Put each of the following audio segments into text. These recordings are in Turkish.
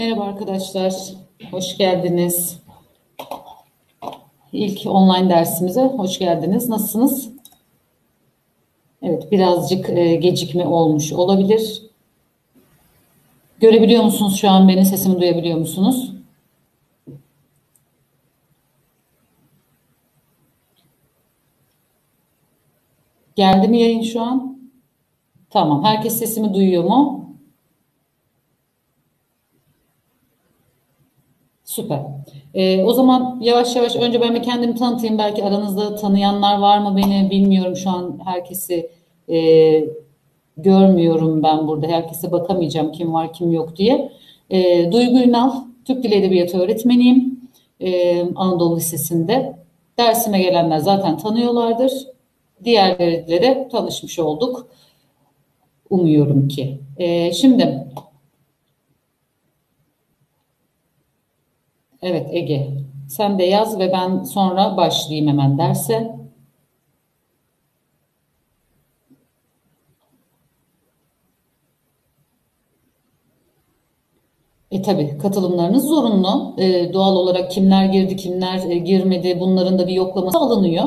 Merhaba arkadaşlar, hoş geldiniz. İlk online dersimize hoş geldiniz. Nasılsınız? Evet, birazcık e, gecikme olmuş olabilir. Görebiliyor musunuz şu an beni? Sesimi duyabiliyor musunuz? Geldi mi yayın şu an? Tamam. Herkes sesimi duyuyor mu? Süper. Ee, o zaman yavaş yavaş önce ben bir kendimi tanıtayım. Belki aranızda tanıyanlar var mı beni bilmiyorum. Şu an herkesi e, görmüyorum ben burada. Herkese bakamayacağım kim var kim yok diye. E, Duygu Ünal, Türk Dili Edebiyatı öğretmeniyim. E, Anadolu Lisesi'nde. Dersime gelenler zaten tanıyorlardır. Diğerleriyle tanışmış olduk. Umuyorum ki. E, şimdi Evet Ege. Sen de yaz ve ben sonra başlayayım hemen derse. E tabii katılımlarınız zorunlu. E, doğal olarak kimler girdi, kimler e, girmedi bunların da bir yoklaması alınıyor.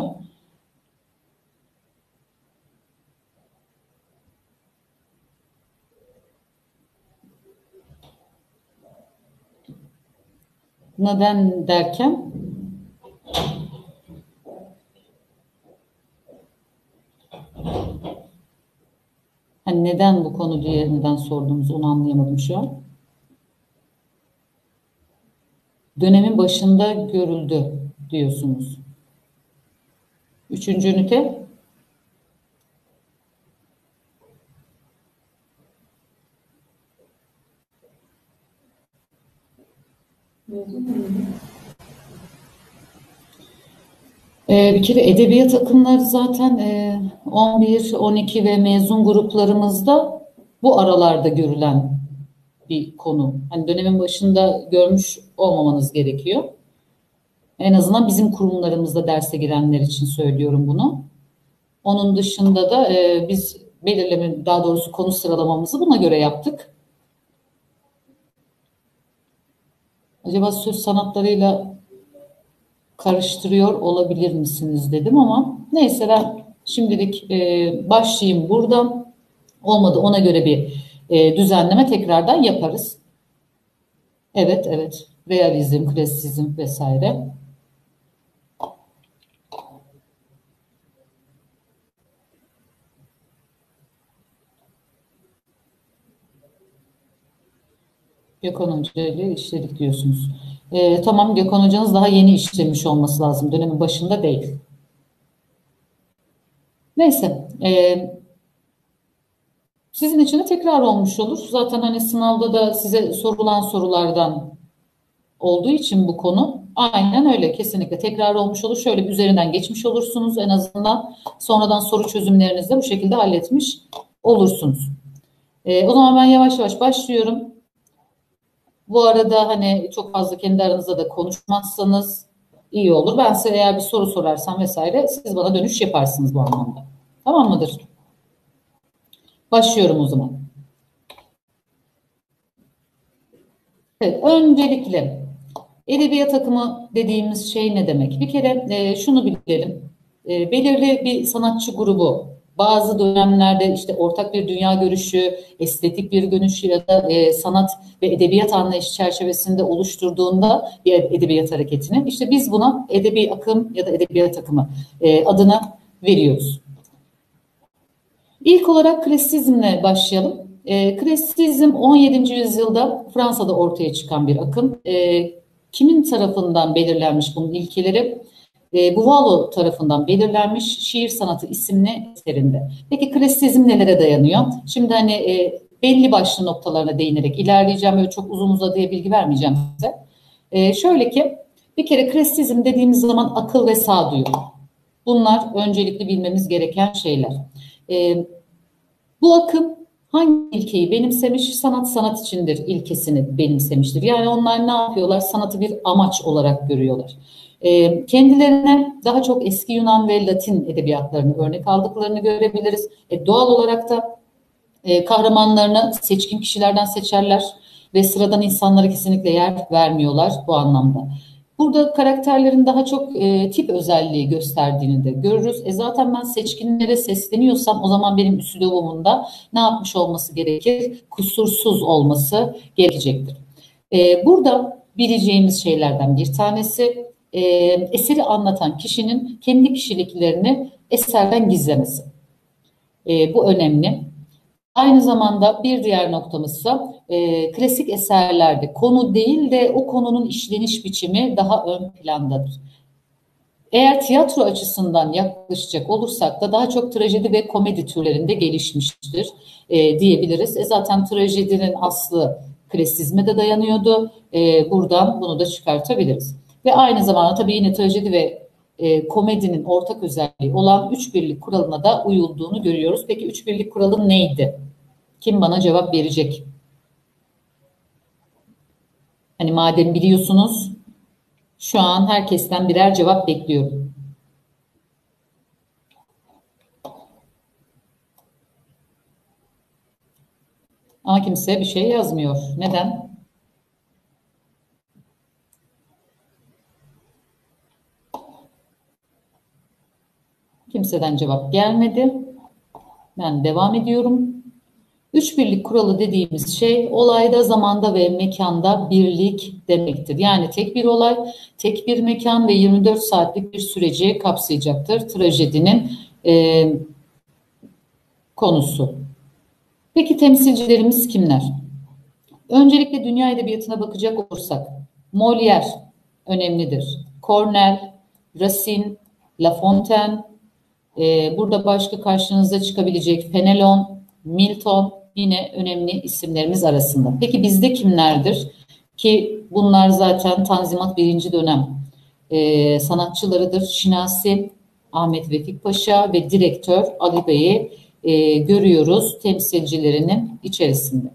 Neden derken? Hani neden bu konu diye neden sorduğumuzu onu anlayamadım şu an. Dönemin başında görüldü diyorsunuz. Üçüncü ünite. Ee, bir kere edebiyat akımları zaten e, 11, 12 ve mezun gruplarımızda bu aralarda görülen bir konu. Hani dönemin başında görmüş olmamanız gerekiyor. En azından bizim kurumlarımızda derse girenler için söylüyorum bunu. Onun dışında da e, biz belirleme, daha doğrusu konu sıralamamızı buna göre yaptık. Acaba söz sanatlarıyla karıştırıyor olabilir misiniz dedim ama neyse ben şimdilik e, başlayayım burada. Olmadı ona göre bir e, düzenleme tekrardan yaparız. Evet, evet. Realizm, klasizm vesaire. Gökhan Hoca ile işledik diyorsunuz. E, tamam Gökhan Hocanız daha yeni işlemiş olması lazım. Dönemin başında değil. Neyse. E, sizin için de tekrar olmuş olur. Zaten hani sınavda da size sorulan sorulardan olduğu için bu konu aynen öyle kesinlikle tekrar olmuş olur. Şöyle bir üzerinden geçmiş olursunuz en azından sonradan soru çözümlerinizi de bu şekilde halletmiş olursunuz. E, o zaman ben yavaş yavaş başlıyorum. Bu arada hani çok fazla kendi aranızda da konuşmazsanız iyi olur. Ben size eğer bir soru sorarsam vesaire siz bana dönüş yaparsınız bu anlamda. Tamam mıdır? Başlıyorum o zaman. Evet, öncelikle edebiyat akımı dediğimiz şey ne demek? Bir kere e, şunu bilelim. E, belirli bir sanatçı grubu bazı dönemlerde işte ortak bir dünya görüşü, estetik bir görüş ya da e, sanat ve edebiyat anlayışı çerçevesinde oluşturduğunda bir edebiyat hareketini işte biz buna edebi akım ya da edebiyat akımı e, adına veriyoruz. İlk olarak klasizmle başlayalım. E, klasizm 17. yüzyılda Fransa'da ortaya çıkan bir akım. E, kimin tarafından belirlenmiş bunun ilkeleri? E, Buvalo tarafından belirlenmiş Şiir Sanatı isimli eserinde. Peki klasizm nelere dayanıyor? Şimdi hani e, belli başlı noktalarına değinerek ilerleyeceğim. Böyle çok uzun uzadıya bilgi vermeyeceğim size. E, şöyle ki bir kere klasizm dediğimiz zaman akıl ve sağduyu. Bunlar öncelikli bilmemiz gereken şeyler. Bu akım hangi ilkeyi benimsemiş? Sanat sanat içindir ilkesini benimsemiştir. Yani onlar ne yapıyorlar? Sanatı bir amaç olarak görüyorlar. E, kendilerine daha çok eski Yunan ve Latin edebiyatlarını örnek aldıklarını görebiliriz. E, doğal olarak da e, kahramanlarını seçkin kişilerden seçerler. ve sıradan insanlara kesinlikle yer vermiyorlar bu anlamda. Burada karakterlerin daha çok e, tip özelliği gösterdiğini de görürüz. E zaten ben seçkinlere sesleniyorsam o zaman benim üslubumun da ne yapmış olması gerekir? Kusursuz olması gerekecektir. E, burada bileceğimiz şeylerden bir tanesi e, eseri anlatan kişinin kendi kişiliklerini eserden gizlemesi. E, bu önemli. Aynı zamanda bir diğer noktamız ise e, klasik eserlerde konu değil de o konunun işleniş biçimi daha ön plandadır. Eğer tiyatro açısından yaklaşacak olursak da daha çok trajedi ve komedi türlerinde gelişmiştir e, diyebiliriz. E zaten trajedinin aslı klasizme de dayanıyordu. E, buradan bunu da çıkartabiliriz. Ve aynı zamanda tabii yine trajedi ve e, komedinin ortak özelliği olan üç birlik kuralına da uyulduğunu görüyoruz. Peki üç birlik kuralı neydi? Kim bana cevap verecek? Hani madem biliyorsunuz şu an herkesten birer cevap bekliyorum. Ama kimse bir şey yazmıyor. Neden? Kimseden cevap gelmedi. Ben devam ediyorum. Üç birlik kuralı dediğimiz şey olayda, zamanda ve mekanda birlik demektir. Yani tek bir olay, tek bir mekan ve 24 saatlik bir süreci kapsayacaktır. Trajedinin e, konusu. Peki temsilcilerimiz kimler? Öncelikle dünya edebiyatına bakacak olursak Molière önemlidir. Cornell, Racine, La Fontaine, e, burada başka karşınıza çıkabilecek Fenelon, Milton yine önemli isimlerimiz arasında. Peki bizde kimlerdir? Ki bunlar zaten Tanzimat birinci dönem e, sanatçılarıdır. Şinasi, Ahmet Vefik Paşa ve direktör Ali Bey'i e, görüyoruz temsilcilerinin içerisinde.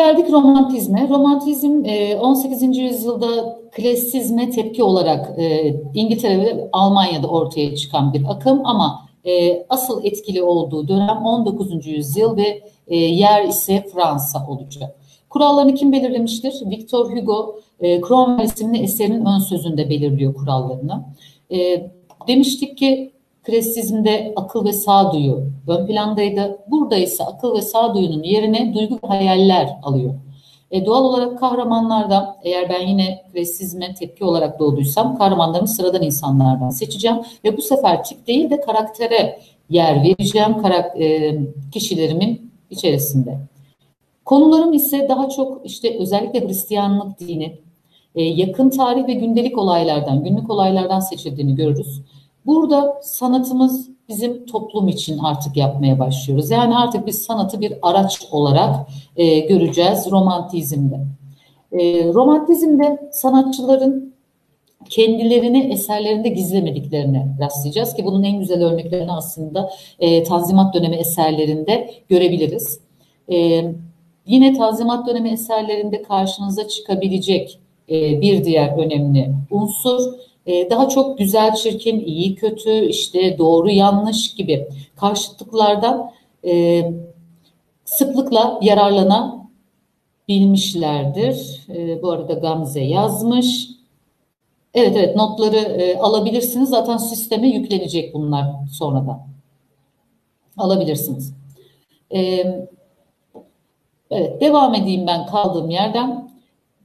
Geldik romantizme. Romantizm 18. E, yüzyılda klasizme tepki olarak e, İngiltere ve Almanya'da ortaya çıkan bir akım ama e, asıl etkili olduğu dönem 19. yüzyıl ve yer ise Fransa olacak. Kurallarını kim belirlemiştir? Victor Hugo, Cromwell isimli eserinin ön sözünde belirliyor kurallarını. Demiştik ki Klasizmde akıl ve sağduyu ön plandaydı. Burada ise akıl ve sağduyunun yerine duygu ve hayaller alıyor. E, doğal olarak kahramanlarda eğer ben yine klasizme tepki olarak doğduysam kahramanlarımı sıradan insanlardan seçeceğim ve bu sefer tip değil de karaktere yer vereceğim karak e, kişilerimin içerisinde. Konularım ise daha çok işte özellikle Hristiyanlık dini, e, yakın tarih ve gündelik olaylardan, günlük olaylardan seçildiğini görürüz. Burada sanatımız bizim toplum için artık yapmaya başlıyoruz. Yani artık biz sanatı bir araç olarak e, göreceğiz romantizmde. E, romantizmde sanatçıların kendilerini eserlerinde gizlemediklerini rastlayacağız ki bunun en güzel örneklerini aslında e, Tanzimat dönemi eserlerinde görebiliriz. E, yine Tanzimat dönemi eserlerinde karşınıza çıkabilecek e, bir diğer önemli unsur daha çok güzel, çirkin, iyi, kötü, işte doğru, yanlış gibi karşıtlıklardan e, sıklıkla yararlanabilmişlerdir. E, bu arada Gamze yazmış. Evet evet notları e, alabilirsiniz. Zaten sisteme yüklenecek bunlar sonradan. Alabilirsiniz. Evet devam edeyim ben kaldığım yerden.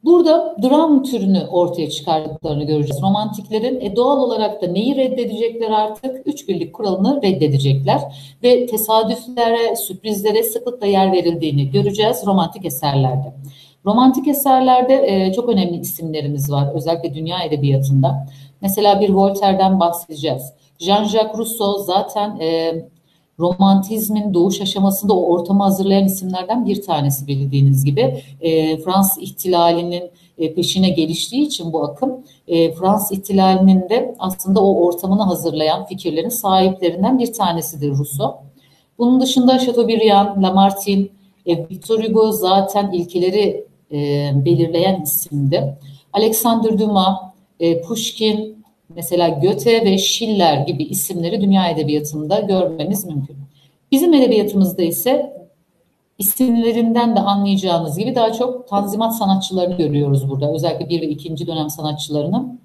Burada dram türünü ortaya çıkardıklarını göreceğiz. Romantiklerin e, doğal olarak da neyi reddedecekler artık? Üç birlik kuralını reddedecekler ve tesadüflere, sürprizlere sıklıkla yer verildiğini göreceğiz romantik eserlerde. Romantik eserlerde e, çok önemli isimlerimiz var özellikle dünya edebiyatında. Mesela bir Voltaire'den bahsedeceğiz. Jean-Jacques Rousseau zaten e, romantizmin doğuş aşamasında o ortamı hazırlayan isimlerden bir tanesi bildiğiniz gibi. E, Fransız ihtilalinin e, peşine geliştiği için bu akım e, Fransız ihtilalinin de aslında o ortamını hazırlayan fikirlerin sahiplerinden bir tanesidir Rousseau. Bunun dışında Chateaubriand, Lamartine, e, Victor Hugo zaten ilkeleri e, belirleyen isimdi. Alexander Dumas, e, Pushkin, Mesela Göte ve Schiller gibi isimleri dünya edebiyatında görmemiz mümkün. Bizim edebiyatımızda ise isimlerinden de anlayacağınız gibi daha çok tanzimat sanatçılarını görüyoruz burada. Özellikle bir ve ikinci dönem sanatçılarını.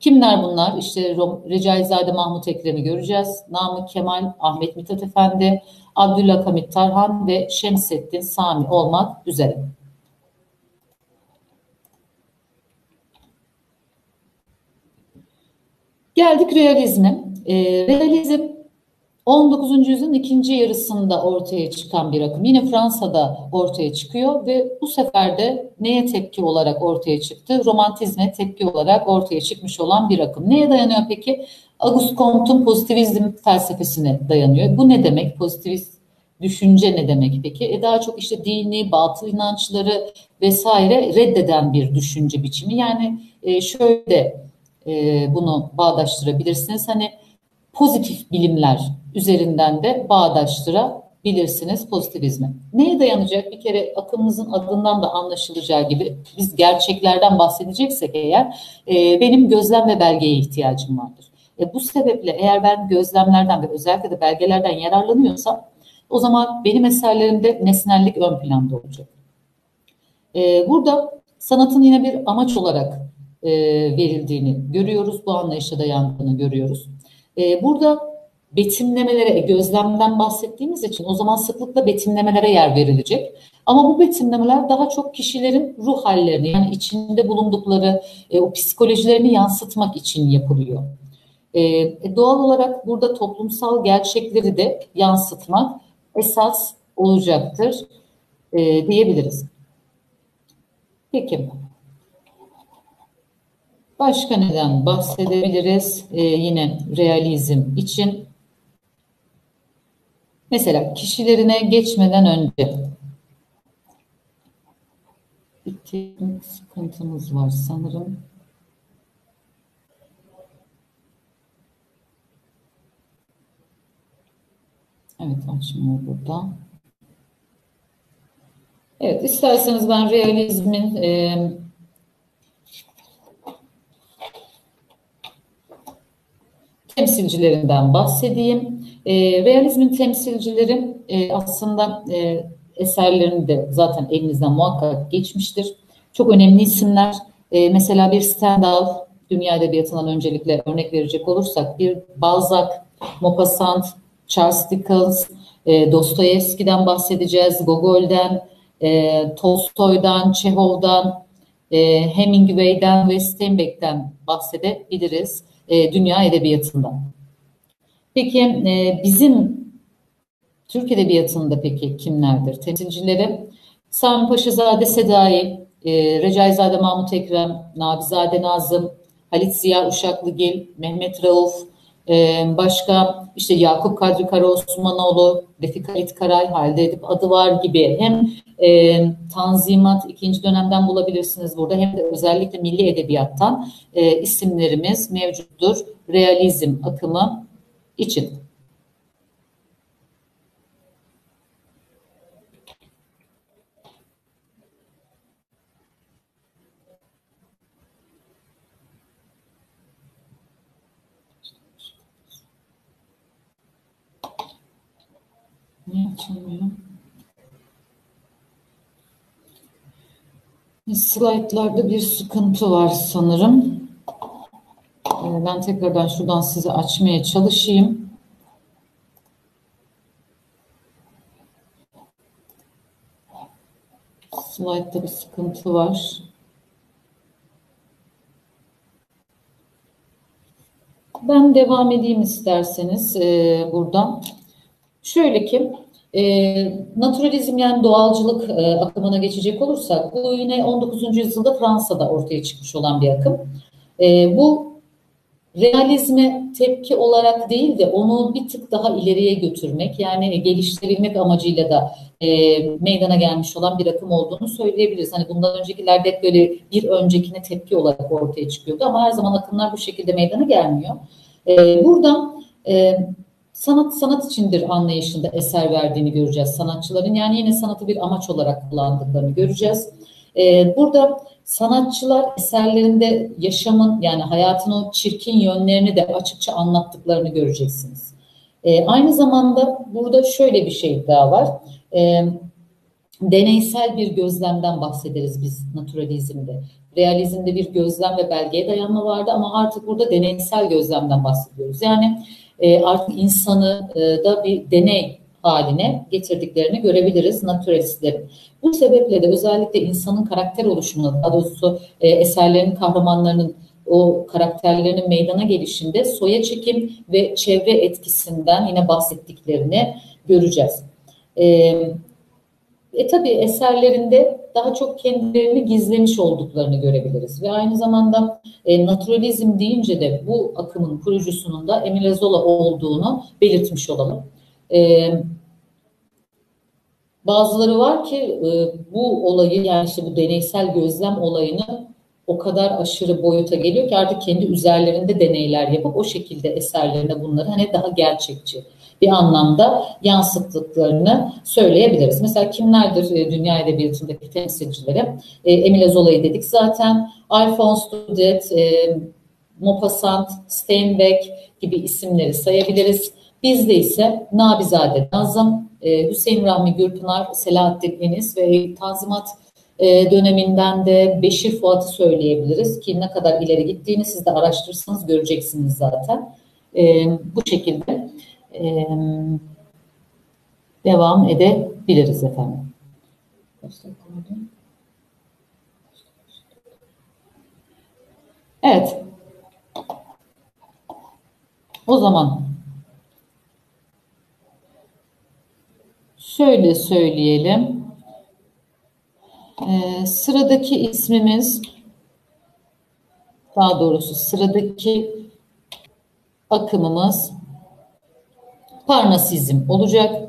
Kimler bunlar? İşte Recaizade Mahmut Ekrem'i göreceğiz. Namık Kemal, Ahmet Mithat Efendi, Abdülhamit Tarhan ve Şemsettin Sami olmak üzere. Geldik realizme. E, realizm 19. yüzyılın ikinci yarısında ortaya çıkan bir akım. Yine Fransa'da ortaya çıkıyor ve bu sefer de neye tepki olarak ortaya çıktı? Romantizme tepki olarak ortaya çıkmış olan bir akım. Neye dayanıyor peki? Auguste Comte'un pozitivizm felsefesine dayanıyor. Bu ne demek? Pozitivist düşünce ne demek peki? E daha çok işte dini, batıl inançları vesaire reddeden bir düşünce biçimi. Yani e, şöyle e, bunu bağdaştırabilirsiniz. Hani pozitif bilimler üzerinden de bağdaştırabilirsiniz pozitivizmi. Neye dayanacak? Bir kere akımımızın adından da anlaşılacağı gibi biz gerçeklerden bahsedeceksek eğer e, benim gözlem ve belgeye ihtiyacım vardır. E, bu sebeple eğer ben gözlemlerden ve özellikle de belgelerden yararlanıyorsam o zaman benim eserlerimde nesnellik ön planda olacak. E, burada sanatın yine bir amaç olarak e, verildiğini görüyoruz. Bu anlayışa dayandığını görüyoruz. E, burada betimlemelere, gözlemden bahsettiğimiz için o zaman sıklıkla betimlemelere yer verilecek. Ama bu betimlemeler daha çok kişilerin ruh hallerini yani içinde bulundukları e, o psikolojilerini yansıtmak için yapılıyor. E, e doğal olarak burada toplumsal gerçekleri de yansıtmak esas olacaktır e, diyebiliriz. Peki. Başka neden bahsedebiliriz? Ee, yine realizm için. Mesela kişilerine geçmeden önce bir teknik sıkıntımız var sanırım. Evet açmıyor burada. Evet isterseniz ben realizmin e, temsilcilerinden bahsedeyim. E, realizmin temsilcileri e, aslında e, eserlerini de zaten elinizden muhakkak geçmiştir. Çok önemli isimler. E, mesela bir Stendhal, dünya edebiyatından öncelikle örnek verecek olursak bir Balzac, Maupassant, Charles Dickens, e, Dostoyevski'den bahsedeceğiz, Gogol'den, e, Tolstoy'dan, Çehov'dan, e, Hemingway'den ve Steinbeck'ten bahsedebiliriz e, dünya edebiyatında. Peki e, bizim Türk edebiyatında peki kimlerdir? Temsilcileri Sami Paşazade Sedai, e, Recaizade Mahmut Ekrem, Nabizade Nazım, Halit Ziya Uşaklıgil, Mehmet Rauf, başka işte Yakup Kadri Karaosmanoğlu, Refik Halit Karay, Halide Edip adı var gibi hem e, Tanzimat ikinci dönemden bulabilirsiniz burada hem de özellikle milli edebiyattan e, isimlerimiz mevcuttur. Realizm akımı için. Niye açılmıyor? Slaytlarda bir sıkıntı var sanırım. Ee, ben tekrardan şuradan size açmaya çalışayım. Slaytta bir sıkıntı var. Ben devam edeyim isterseniz e, buradan. Şöyle ki e, naturalizm yani doğalcılık e, akımına geçecek olursak bu yine 19. yüzyılda Fransa'da ortaya çıkmış olan bir akım. E, bu realizme tepki olarak değil de onu bir tık daha ileriye götürmek yani geliştirebilmek amacıyla da e, meydana gelmiş olan bir akım olduğunu söyleyebiliriz. Hani bundan öncekilerde böyle bir öncekine tepki olarak ortaya çıkıyordu ama her zaman akımlar bu şekilde meydana gelmiyor. E, buradan e, sanat sanat içindir anlayışında eser verdiğini göreceğiz sanatçıların. Yani yine sanatı bir amaç olarak kullandıklarını göreceğiz. Ee, burada sanatçılar eserlerinde yaşamın yani hayatın o çirkin yönlerini de açıkça anlattıklarını göreceksiniz. E, aynı zamanda burada şöyle bir şey daha var. E, deneysel bir gözlemden bahsederiz biz naturalizmde. Realizmde bir gözlem ve belgeye dayanma vardı ama artık burada deneysel gözlemden bahsediyoruz. Yani e, artık insanı e, da bir deney haline getirdiklerini görebiliriz naturalistlerin. Bu sebeple de özellikle insanın karakter oluşumuna, daha doğrusu e, eserlerin kahramanlarının o karakterlerinin meydana gelişinde soya çekim ve çevre etkisinden yine bahsettiklerini göreceğiz. E, e tabi eserlerinde daha çok kendilerini gizlemiş olduklarını görebiliriz. Ve aynı zamanda e, naturalizm deyince de bu akımın kurucusunun da Emile Zola olduğunu belirtmiş olalım. E, bazıları var ki e, bu olayı yani işte bu deneysel gözlem olayını o kadar aşırı boyuta geliyor ki artık kendi üzerlerinde deneyler yapıp o şekilde eserlerinde bunları hani daha gerçekçi bir anlamda yansıttıklarını söyleyebiliriz. Mesela kimlerdir e, dünya edebiyatındaki temsilcileri? E, Emile Zola'yı dedik zaten. Alphonse Daudet, e, Maupassant, Steinbeck gibi isimleri sayabiliriz. Bizde ise Nabizade Nazım, Hüseyin Rahmi Gürpınar, Selahattin Enis ve Tanzimat döneminden de Beşir Fuat'ı söyleyebiliriz ki ne kadar ileri gittiğini siz de araştırırsanız göreceksiniz zaten. Bu şekilde e, devam edebiliriz efendim. Evet. O zaman şöyle söyleyelim. Ee, sıradaki ismimiz daha doğrusu sıradaki akımımız Parnasizm olacak.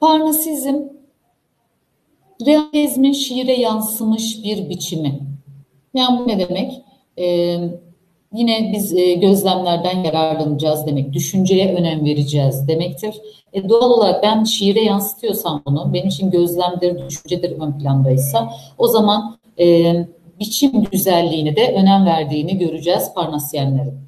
Parnasizm realizmin şiire yansımış bir biçimi. Yani bu ne demek? Ee, yine biz e, gözlemlerden yararlanacağız demek. Düşünceye önem vereceğiz demektir. E, doğal olarak ben şiire yansıtıyorsam bunu, benim için gözlemdir, düşüncedir ön plandaysa o zaman e, biçim güzelliğine de önem verdiğini göreceğiz Parnasyenlerin.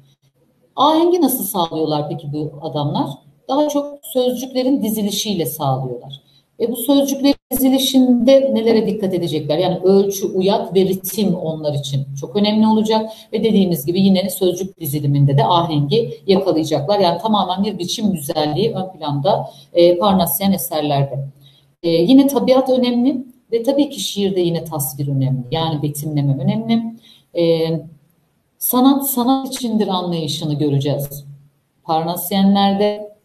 Ahengi nasıl sağlıyorlar peki bu adamlar? Daha çok sözcüklerin dizilişiyle sağlıyorlar. E bu sözcüklerin dizilişinde nelere dikkat edecekler? Yani ölçü, uyak ve ritim onlar için çok önemli olacak. Ve dediğimiz gibi yine sözcük diziliminde de ahengi yakalayacaklar. Yani tamamen bir biçim güzelliği ön planda e, Parnasyen eserlerde. E, yine tabiat önemli ve tabii ki şiirde yine tasvir önemli. Yani betimleme önemli. E, sanat sanat içindir anlayışını göreceğiz. Parnasyenlerde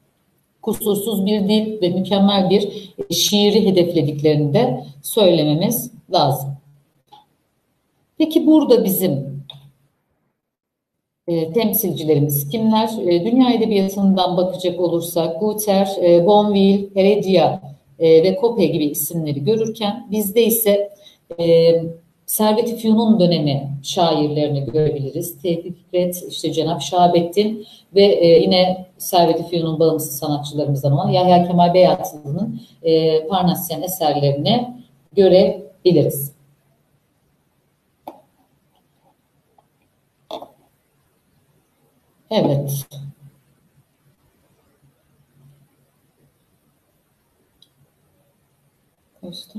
kusursuz bir dil ve mükemmel bir şiiri hedeflediklerini de söylememiz lazım. Peki burada bizim e, temsilcilerimiz kimler? E, dünya edebiyatından bakacak olursak Guter, e, Bonville, Heredia e, ve Kope gibi isimleri görürken bizde ise e, Servet-i dönemi şairlerini görebiliriz. Tevfik Fikret, işte Cenab Şahabettin ve e, yine Servet-i Fünun bağımsız sanatçılarımızdan olan Yahya Kemal Beyatlı'nın e, Parnasyen eserlerini görebiliriz. Evet. Kaçtı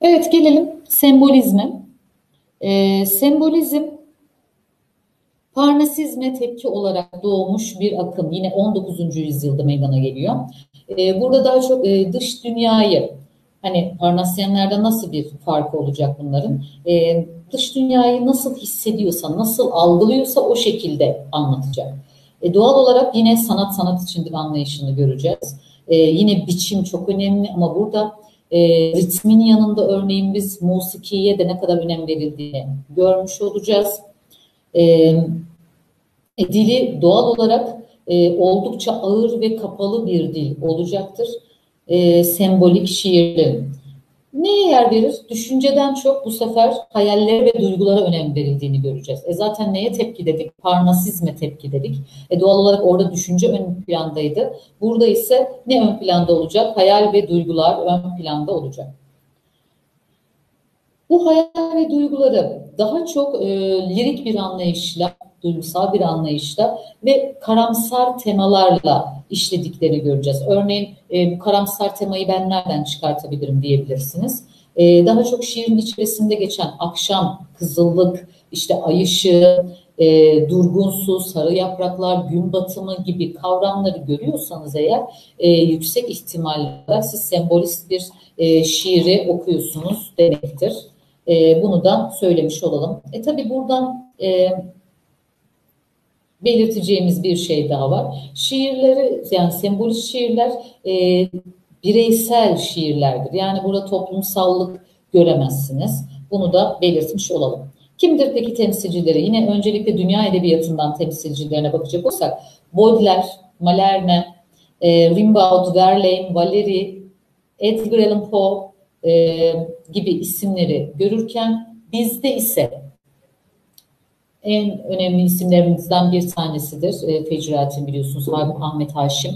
Evet gelelim sembolizme. E, sembolizm Parnasizme tepki olarak doğmuş bir akım. Yine 19. yüzyılda meydana geliyor. E, burada daha çok e, dış dünyayı, hani Parnasyenlerde nasıl bir farkı olacak bunların? E, dış dünyayı nasıl hissediyorsa, nasıl algılıyorsa o şekilde anlatacak. E, doğal olarak yine sanat sanat içindir anlayışını göreceğiz. E, yine biçim çok önemli ama burada e, ritmin yanında örneğin biz musikiye de ne kadar önem verildiğini görmüş olacağız. E, e, dili doğal olarak e, oldukça ağır ve kapalı bir dil olacaktır. E, sembolik şiirlerin. Neye yer verir? Düşünceden çok bu sefer hayallere ve duygulara önem verildiğini göreceğiz. E zaten neye tepki dedik? Parnasizme tepki dedik. E doğal olarak orada düşünce ön plandaydı. Burada ise ne ön planda olacak? Hayal ve duygular ön planda olacak. Bu hayal ve duyguları daha çok e, lirik bir anlayışla, duygusal bir anlayışla ve karamsar temalarla işlediklerini göreceğiz. Örneğin e, bu karamsar temayı ben nereden çıkartabilirim diyebilirsiniz. E, daha çok şiirin içerisinde geçen akşam, kızıllık, işte ay ışığı, e, durgun su, sarı yapraklar, gün batımı gibi kavramları görüyorsanız eğer e, yüksek ihtimalle siz sembolist bir e, şiiri okuyorsunuz demektir. E, bunu da söylemiş olalım. E tabi buradan e, belirteceğimiz bir şey daha var. Şiirleri yani sembolist şiirler e, bireysel şiirlerdir. Yani burada toplumsallık göremezsiniz. Bunu da belirtmiş olalım. Kimdir peki temsilcileri? Yine öncelikle dünya edebiyatından temsilcilerine bakacak olursak Baudelaire, Mallarmé, e, Rimbaud, Verlaine, Valéry, Edgar Allan Poe e, gibi isimleri görürken bizde ise en önemli isimlerimizden bir tanesidir. E, Fecratin biliyorsunuz Ahmet Haşim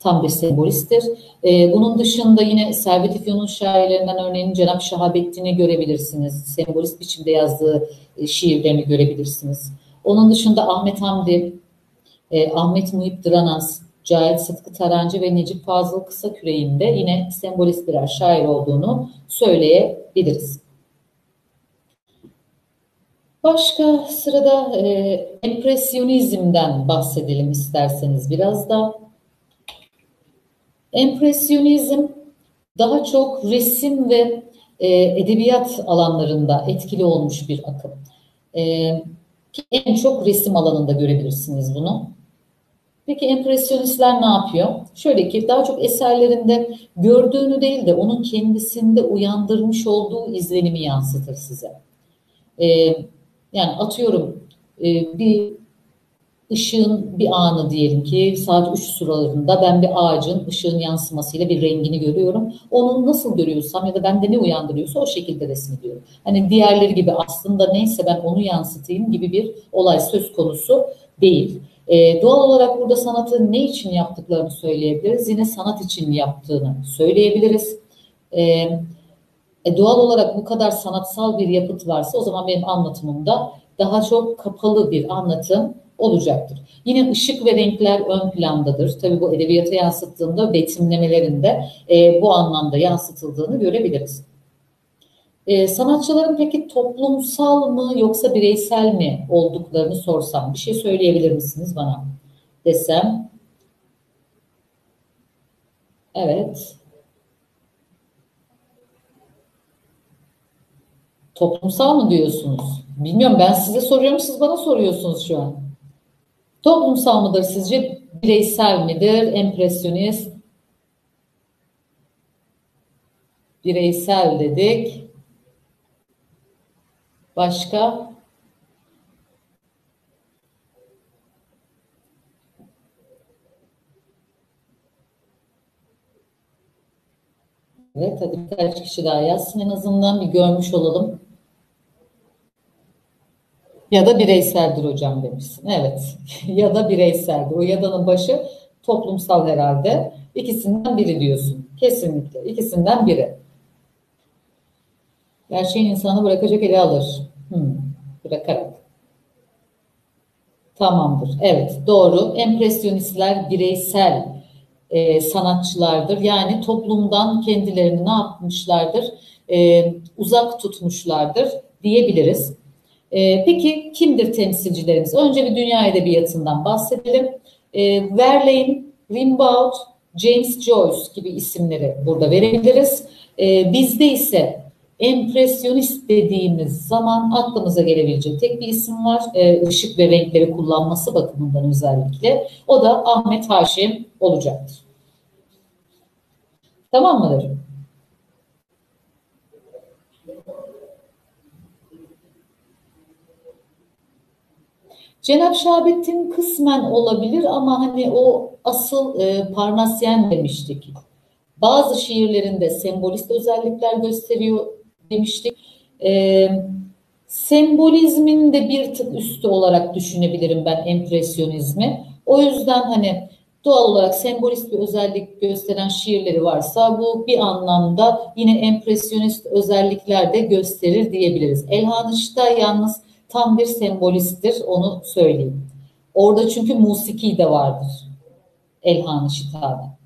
tam bir sembolisttir. E, bunun dışında yine Servet İfyon'un şairlerinden örneğin Cenab Şahabettin'i görebilirsiniz. Sembolist biçimde yazdığı e, şiirlerini görebilirsiniz. Onun dışında Ahmet Hamdi, e, Ahmet Muhip Dranaz, Cahit Sıtkı Tarancı ve Necip Fazıl Kısaküre'nin de yine sembolist birer şair olduğunu söyleyebiliriz. Başka sırada e, empresyonizmden bahsedelim isterseniz biraz da. Empresyonizm daha çok resim ve e, edebiyat alanlarında etkili olmuş bir akım. E, en çok resim alanında görebilirsiniz bunu. Peki empresyonistler ne yapıyor? Şöyle ki daha çok eserlerinde gördüğünü değil de onun kendisinde uyandırmış olduğu izlenimi yansıtır size. Ee, yani atıyorum e, bir ışığın bir anı diyelim ki saat 3 sıralarında ben bir ağacın ışığın yansımasıyla bir rengini görüyorum. Onu nasıl görüyorsam ya da bende ne uyandırıyorsa o şekilde resmediyorum. Hani diğerleri gibi aslında neyse ben onu yansıtayım gibi bir olay söz konusu değil. E, doğal olarak burada sanatı ne için yaptıklarını söyleyebiliriz. Yine sanat için yaptığını söyleyebiliriz. E, e, doğal olarak bu kadar sanatsal bir yapıt varsa o zaman benim anlatımımda daha çok kapalı bir anlatım olacaktır. Yine ışık ve renkler ön plandadır. Tabii bu edebiyata yansıttığında betimlemelerinde e, bu anlamda yansıtıldığını görebiliriz. E, sanatçıların peki toplumsal mı yoksa bireysel mi olduklarını sorsam bir şey söyleyebilir misiniz bana desem? Evet. Toplumsal mı diyorsunuz? Bilmiyorum ben size soruyorum siz bana soruyorsunuz şu an. Toplumsal mıdır sizce? Bireysel midir? Empresyonist? Bireysel dedik. Başka? Evet, hadi birkaç kişi daha yazsın. En azından bir görmüş olalım. Ya da bireyseldir hocam demişsin. Evet. ya da bireyseldir. O yadanın başı toplumsal herhalde. İkisinden biri diyorsun. Kesinlikle. İkisinden biri. Gerçeğin insanı bırakacak ele alır. Hmm. Bırakarak. Tamamdır. Evet doğru. Empresyonistler bireysel e, sanatçılardır. Yani toplumdan kendilerini ne yapmışlardır? E, uzak tutmuşlardır diyebiliriz. E, peki kimdir temsilcilerimiz? Önce bir dünya edebiyatından bahsedelim. E, Verlaine, Rimbaud, James Joyce gibi isimleri burada verebiliriz. E, bizde ise empresyonist dediğimiz zaman aklımıza gelebilecek tek bir isim var. E, ışık ve renkleri kullanması bakımından özellikle. O da Ahmet Haşim olacaktır. Tamam mıdır? Cenab Şahabettin kısmen olabilir ama hani o asıl e, Parnasyen demiştik. Bazı şiirlerinde sembolist özellikler gösteriyor demiştik. E, sembolizmin de bir tık üstü olarak düşünebilirim ben empresyonizmi. O yüzden hani doğal olarak sembolist bir özellik gösteren şiirleri varsa bu bir anlamda yine empresyonist özellikler de gösterir diyebiliriz. Elhan Işıtay yalnız tam bir sembolisttir onu söyleyeyim. Orada çünkü musiki de vardır. Elhan Işıtay'da.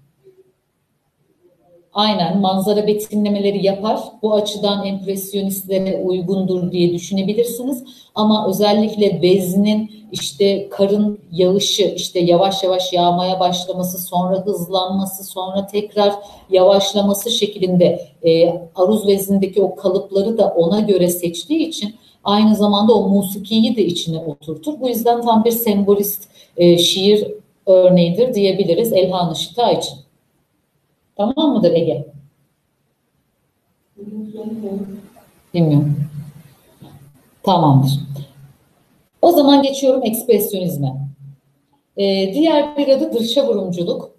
Aynen manzara betimlemeleri yapar. Bu açıdan empresyonistlere uygundur diye düşünebilirsiniz. Ama özellikle bezinin işte karın yağışı, işte yavaş yavaş yağmaya başlaması, sonra hızlanması, sonra tekrar yavaşlaması şeklinde e, aruz vezindeki o kalıpları da ona göre seçtiği için aynı zamanda o musikiyi de içine oturtur. Bu yüzden tam bir sembolist e, şiir örneğidir diyebiliriz Elhan Işıta için. Tamam mıdır Ege? Bilmiyorum. Tamamdır. O zaman geçiyorum ekspresyonizme. Ee, diğer bir adı dışa vurumculuk.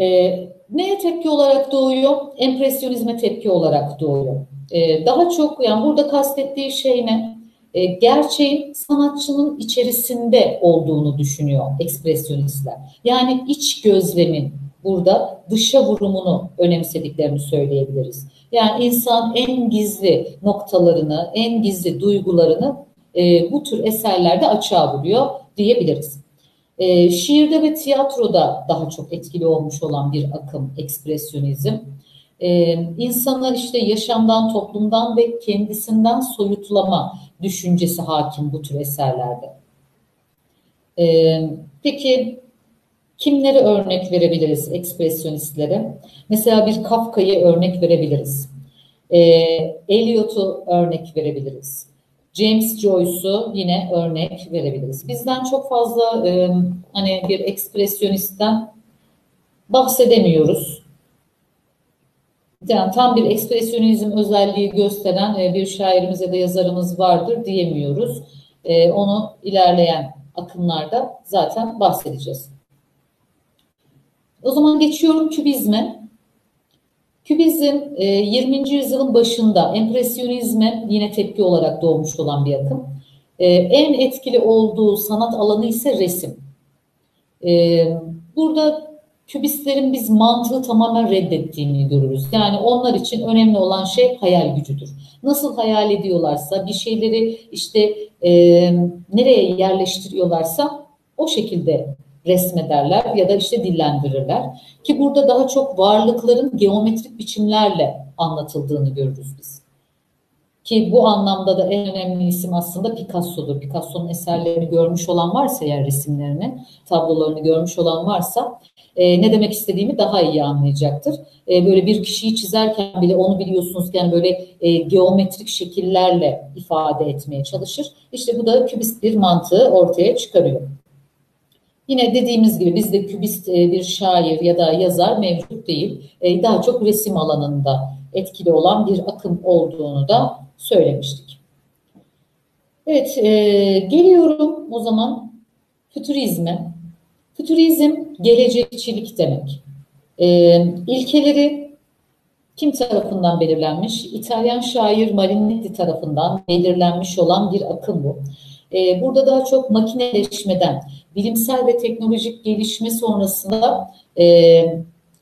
Ee, neye tepki olarak doğuyor? Empresyonizme tepki olarak doğuyor. Ee, daha çok yani burada kastettiği şey ne? Ee, gerçeğin sanatçının içerisinde olduğunu düşünüyor ekspresyonistler. Yani iç gözlemin, burada dışa vurumunu önemsediklerini söyleyebiliriz. Yani insan en gizli noktalarını, en gizli duygularını e, bu tür eserlerde açığa vuruyor diyebiliriz. E, şiirde ve tiyatroda daha çok etkili olmuş olan bir akım ekspresyonizm. E, insanı işte yaşamdan, toplumdan ve kendisinden soyutlama düşüncesi hakim bu tür eserlerde. E, peki Kimleri örnek verebiliriz ekspresyonistlere? Mesela bir Kafka'yı örnek verebiliriz. E, Eliot'u örnek verebiliriz. James Joyce'u yine örnek verebiliriz. Bizden çok fazla e, hani bir ekspresyonistten bahsedemiyoruz. Yani tam bir ekspresyonizm özelliği gösteren e, bir şairimiz ya da yazarımız vardır diyemiyoruz. E, onu ilerleyen akımlarda zaten bahsedeceğiz. O zaman geçiyorum kübizme. Kübizm 20. E, yüzyılın başında empresyonizme yine tepki olarak doğmuş olan bir akım. En etkili olduğu sanat alanı ise resim. Burada kübistlerin biz mantığı tamamen reddettiğini görürüz. Yani onlar için önemli olan şey hayal gücüdür. Nasıl hayal ediyorlarsa bir şeyleri işte e, nereye yerleştiriyorlarsa o şekilde resmederler ya da işte dillendirirler. Ki burada daha çok varlıkların geometrik biçimlerle anlatıldığını görürüz biz. Ki bu anlamda da en önemli isim aslında Picasso'dur. Picasso'nun eserlerini görmüş olan varsa eğer resimlerini, tablolarını görmüş olan varsa e, ne demek istediğimi daha iyi anlayacaktır. E, böyle bir kişiyi çizerken bile onu biliyorsunuz yani böyle e, geometrik şekillerle ifade etmeye çalışır. İşte bu da kübist bir mantığı ortaya çıkarıyor. Yine dediğimiz gibi bizde kübist e, bir şair ya da yazar mevcut değil. E, daha çok resim alanında etkili olan bir akım olduğunu da söylemiştik. Evet, e, geliyorum o zaman fütürizme. Fütürizm gelecekçilik demek. İlkeleri kim tarafından belirlenmiş? İtalyan şair Marinetti tarafından belirlenmiş olan bir akım bu. Burada daha çok makineleşmeden, bilimsel ve teknolojik gelişme sonrasında e,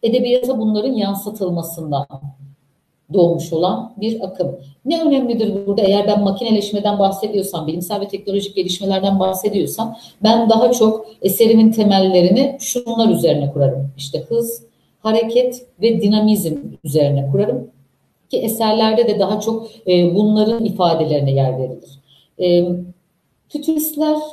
edebiyata bunların yansıtılmasından doğmuş olan bir akım. Ne önemlidir burada eğer ben makineleşmeden bahsediyorsam, bilimsel ve teknolojik gelişmelerden bahsediyorsam ben daha çok eserimin temellerini şunlar üzerine kurarım. İşte hız, hareket ve dinamizm üzerine kurarım. Ki eserlerde de daha çok e, bunların ifadelerine yer verilir. E,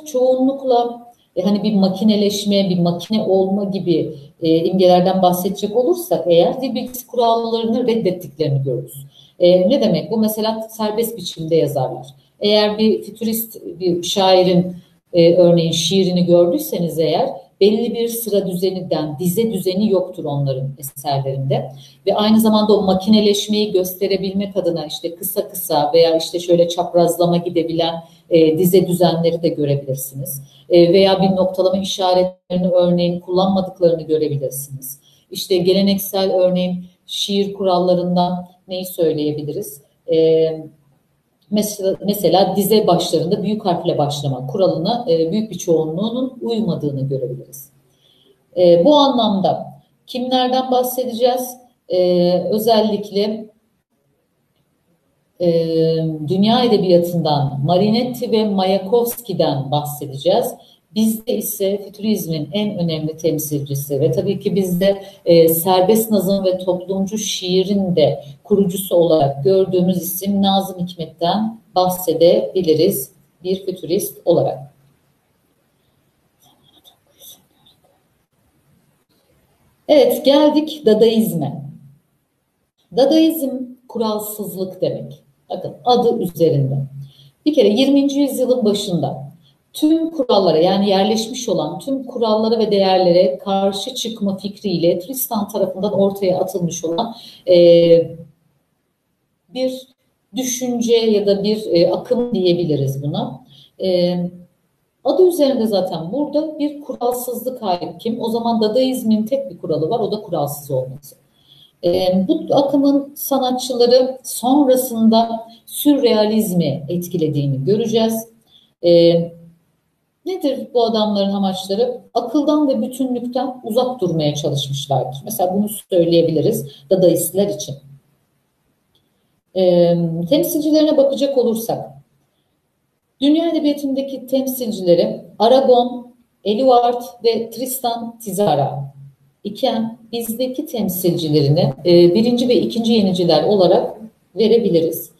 çoğunlukla e, hani bir makineleşme, bir makine olma gibi e, imgelerden bahsedecek olursak eğer dil kurallarını reddettiklerini görürüz. E, ne demek bu? Mesela serbest biçimde yazarlar. Eğer bir fütürist bir şairin e, örneğin şiirini gördüyseniz eğer belli bir sıra düzeninden, dize düzeni yoktur onların eserlerinde. Ve aynı zamanda o makineleşmeyi gösterebilmek adına işte kısa kısa veya işte şöyle çaprazlama gidebilen e, dize düzenleri de görebilirsiniz. E, veya bir noktalama işaretlerini örneğin kullanmadıklarını görebilirsiniz. İşte geleneksel örneğin şiir kurallarından neyi söyleyebiliriz? E, mesela, mesela dize başlarında büyük harfle başlama kuralına e, büyük bir çoğunluğunun uymadığını görebiliriz. E, bu anlamda kimlerden bahsedeceğiz? E, özellikle e, dünya edebiyatından Marinetti ve Mayakovski'den bahsedeceğiz. Bizde ise fütürizmin en önemli temsilcisi ve tabii ki bizde e, serbest nazım ve toplumcu şiirin de kurucusu olarak gördüğümüz isim Nazım Hikmet'ten bahsedebiliriz bir fütürist olarak. Evet geldik Dadaizme. Dadaizm kuralsızlık demek. Bakın adı üzerinde. Bir kere 20. yüzyılın başında tüm kurallara yani yerleşmiş olan tüm kurallara ve değerlere karşı çıkma fikriyle Tristan tarafından ortaya atılmış olan e, bir düşünce ya da bir e, akım diyebiliriz buna. E, adı üzerinde zaten burada bir kuralsızlık hakim. O zaman Dadaizmin tek bir kuralı var o da kuralsız olması. E, bu akımın sanatçıları sonrasında sürrealizmi etkilediğini göreceğiz. E, Nedir bu adamların amaçları? Akıldan ve bütünlükten uzak durmaya çalışmışlardır. Mesela bunu söyleyebiliriz Dadaistler için. E, temsilcilerine bakacak olursak, dünya edebiyatındaki temsilcileri Aragon, Eluard ve Tristan Tizara iken bizdeki temsilcilerini e, birinci ve ikinci yeniciler olarak verebiliriz.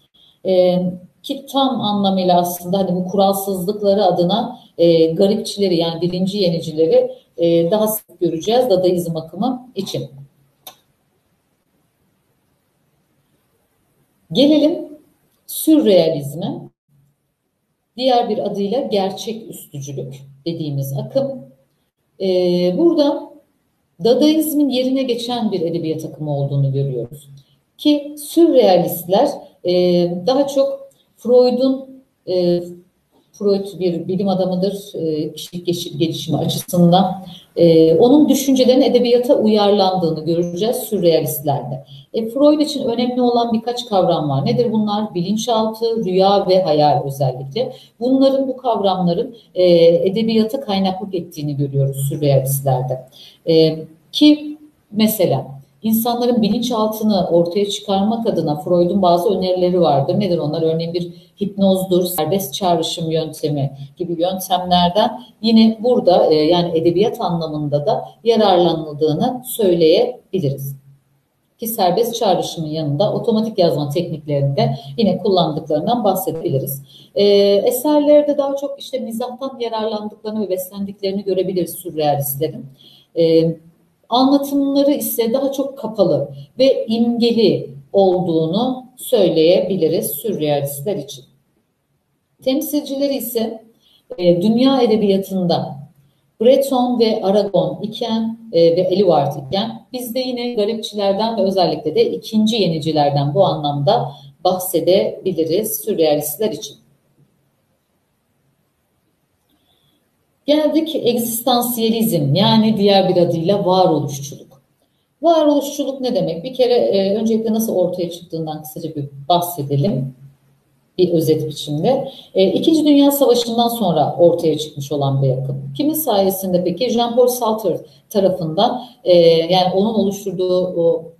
E, ki tam anlamıyla aslında hani bu kuralsızlıkları adına e, garipçileri yani birinci yenicileri e, daha sık göreceğiz Dadaizm akımı için. Gelelim sürrealizme. Diğer bir adıyla gerçek üstücülük dediğimiz akım. Ee, burada Dadaizmin yerine geçen bir edebiyat akımı olduğunu görüyoruz. Ki sürrealistler e, daha çok Freud'un e, Freud bir bilim adamıdır e, kişilik gelişimi açısından. E, onun düşüncelerin edebiyata uyarlandığını göreceğiz sürrealistlerde. E, Freud için önemli olan birkaç kavram var. Nedir bunlar? Bilinçaltı, rüya ve hayal özellikle. Bunların bu kavramların e, edebiyata kaynaklık ettiğini görüyoruz sürrealistlerde. E, ki mesela insanların bilinçaltını ortaya çıkarmak adına Freud'un bazı önerileri vardır. Nedir onlar? Örneğin bir hipnozdur, serbest çağrışım yöntemi gibi yöntemlerden yine burada e, yani edebiyat anlamında da yararlanıldığını söyleyebiliriz. Ki serbest çağrışımın yanında otomatik yazma tekniklerinde yine kullandıklarından bahsedebiliriz. E, eserlerde daha çok işte mizahtan yararlandıklarını ve beslendiklerini görebiliriz sürrealistlerin. E, Anlatımları ise daha çok kapalı ve imgeli olduğunu söyleyebiliriz sürrealistler için. Temsilcileri ise e, dünya edebiyatında Breton ve Aragon iken e, ve Eluard iken bizde yine garipçilerden ve özellikle de ikinci yenicilerden bu anlamda bahsedebiliriz sürrealistler için. Geldik egzistansiyelizm yani diğer bir adıyla varoluşçuluk. Varoluşçuluk ne demek? Bir kere e, öncelikle nasıl ortaya çıktığından kısaca bir bahsedelim. Bir özet biçimde. E, İkinci Dünya Savaşı'ndan sonra ortaya çıkmış olan bir akım. Kimin sayesinde peki? Jean-Paul Sartre tarafından e, yani onun oluşturduğu o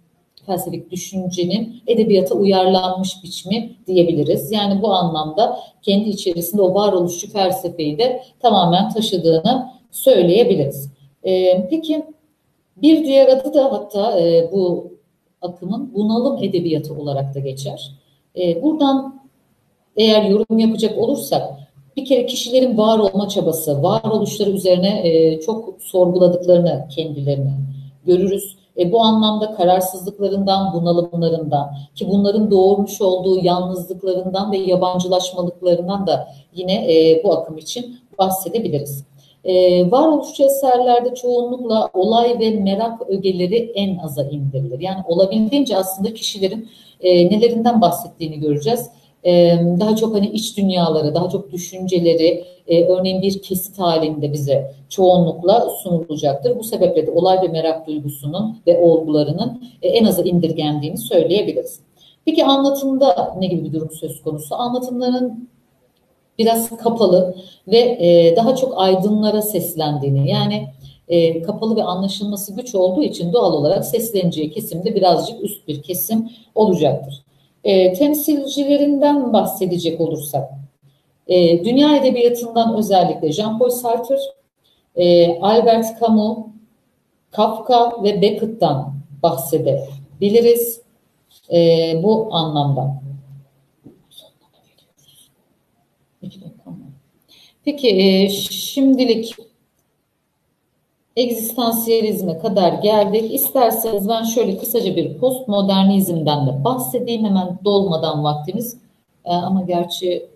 felsefik düşüncenin edebiyata uyarlanmış biçimi diyebiliriz. Yani bu anlamda kendi içerisinde o varoluşçu felsefeyi de tamamen taşıdığını söyleyebiliriz. Ee, peki bir diğer adı da hatta e, bu akımın bunalım edebiyatı olarak da geçer. E, buradan eğer yorum yapacak olursak bir kere kişilerin var olma çabası, varoluşları üzerine e, çok sorguladıklarını kendilerini görürüz. E, bu anlamda kararsızlıklarından, bunalımlarından ki bunların doğurmuş olduğu yalnızlıklarından ve yabancılaşmalıklarından da yine e, bu akım için bahsedebiliriz. E, varoluşçu eserlerde çoğunlukla olay ve merak ögeleri en aza indirilir. Yani olabildiğince aslında kişilerin e, nelerinden bahsettiğini göreceğiz daha çok hani iç dünyaları, daha çok düşünceleri örneğin bir kesit halinde bize çoğunlukla sunulacaktır. Bu sebeple de olay ve merak duygusunun ve olgularının en aza indirgendiğini söyleyebiliriz. Peki anlatımda ne gibi bir durum söz konusu? Anlatımların biraz kapalı ve daha çok aydınlara seslendiğini yani kapalı ve anlaşılması güç olduğu için doğal olarak sesleneceği kesim de birazcık üst bir kesim olacaktır. E, temsilcilerinden bahsedecek olursak, e, dünya edebiyatından özellikle Jean-Paul Sartre, e, Albert Camus, Kafka ve Beckett'tan bahsedebiliriz e, bu anlamda. Peki e, şimdilik egzistansiyelizme kadar geldik. İsterseniz ben şöyle kısaca bir postmodernizmden de bahsedeyim hemen dolmadan vaktimiz. E, ama gerçi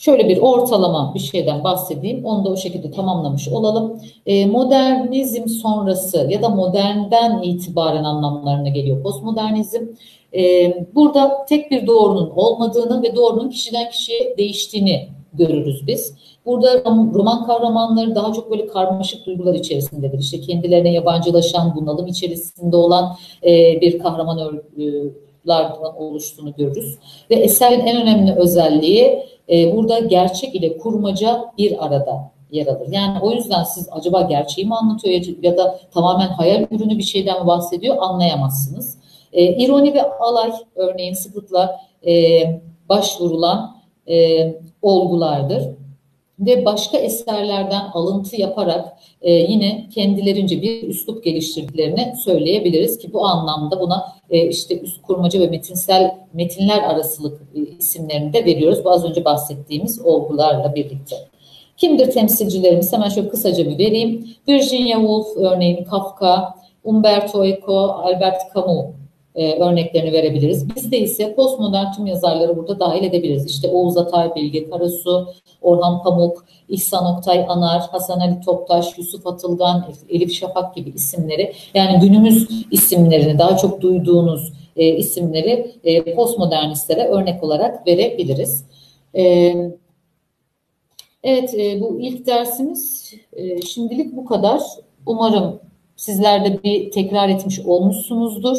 Şöyle bir ortalama bir şeyden bahsedeyim. Onu da o şekilde tamamlamış olalım. E, modernizm sonrası ya da modernden itibaren anlamlarına geliyor postmodernizm. E, burada tek bir doğrunun olmadığını ve doğrunun kişiden kişiye değiştiğini görürüz biz. Burada roman kahramanları daha çok böyle karmaşık duygular içerisindedir. İşte kendilerine yabancılaşan, bunalım içerisinde olan e, bir kahraman örgülerden oluştuğunu görürüz. Ve eserin en önemli özelliği e, burada gerçek ile kurmaca bir arada yer alır. Yani o yüzden siz acaba gerçeği mi anlatıyor ya da tamamen hayal ürünü bir şeyden mi bahsediyor anlayamazsınız. E, ironi ve alay örneğin sıklıkla e, başvurulan e, olgulardır ve başka eserlerden alıntı yaparak e, yine kendilerince bir üslup geliştirdiklerini söyleyebiliriz ki bu anlamda buna e, işte üst kurmaca ve metinsel metinler arasılık e, isimlerini de veriyoruz. Bu az önce bahsettiğimiz olgularla birlikte. Kimdir temsilcilerimiz? Hemen şöyle kısaca bir vereyim. Virginia Woolf örneğin Kafka, Umberto Eco, Albert Camus e, örneklerini verebiliriz. Bizde ise postmodern tüm yazarları burada dahil edebiliriz. İşte Oğuz Atay, Bilge Karasu, Orhan Pamuk, İhsan Oktay Anar, Hasan Ali Toptaş, Yusuf Atılgan, Elif Şafak gibi isimleri yani günümüz isimlerini daha çok duyduğunuz e, isimleri e, postmodernistlere örnek olarak verebiliriz. E, evet e, bu ilk dersimiz e, şimdilik bu kadar. Umarım sizler de bir tekrar etmiş olmuşsunuzdur.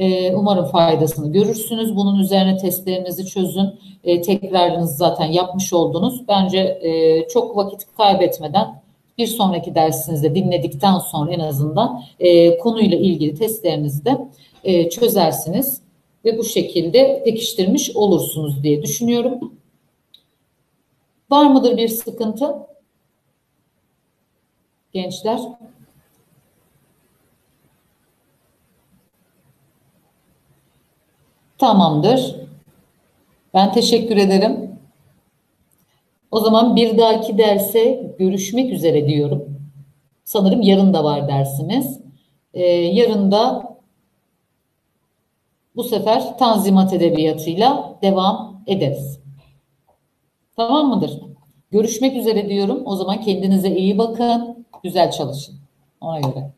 Ee, umarım faydasını görürsünüz. Bunun üzerine testlerinizi çözün. E, tekrarınızı zaten yapmış oldunuz. Bence e, çok vakit kaybetmeden bir sonraki dersinizde dinledikten sonra en azından e, konuyla ilgili testlerinizi de e, çözersiniz ve bu şekilde pekiştirmiş olursunuz diye düşünüyorum. Var mıdır bir sıkıntı? Gençler? Tamamdır. Ben teşekkür ederim. O zaman bir dahaki derse görüşmek üzere diyorum. Sanırım yarın da var dersimiz. Ee, yarın da bu sefer Tanzimat Edebiyatı'yla devam ederiz. Tamam mıdır? Görüşmek üzere diyorum. O zaman kendinize iyi bakın. Güzel çalışın. Ona göre.